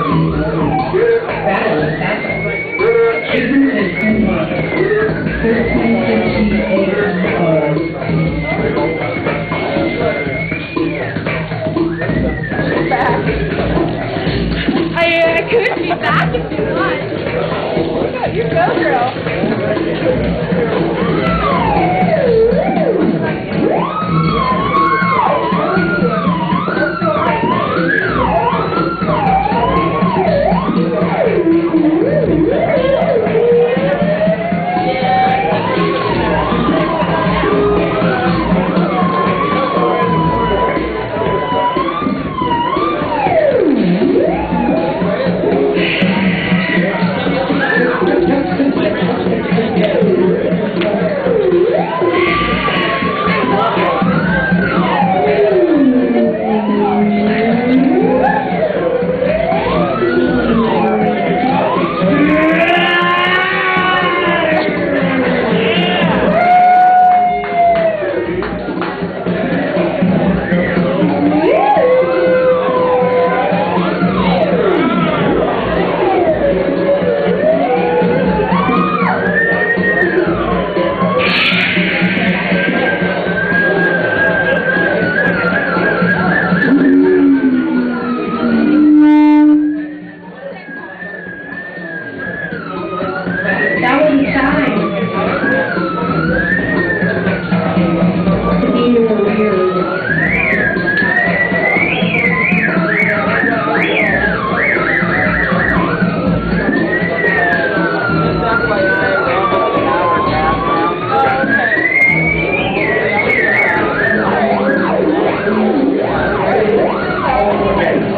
Uh, could be back if you want. Look at you go, girl.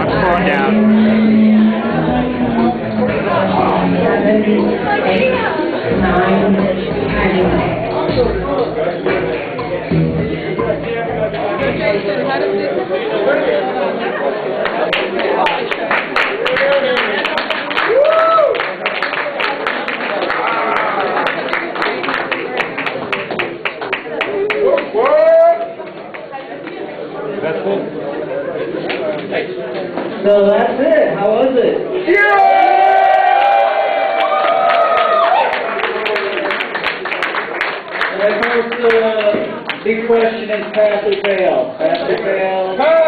I'm slowing down. Seven, eight, nine, ten. That's it. So that's it. How was it? And the uh, big question is pass or fail. Pass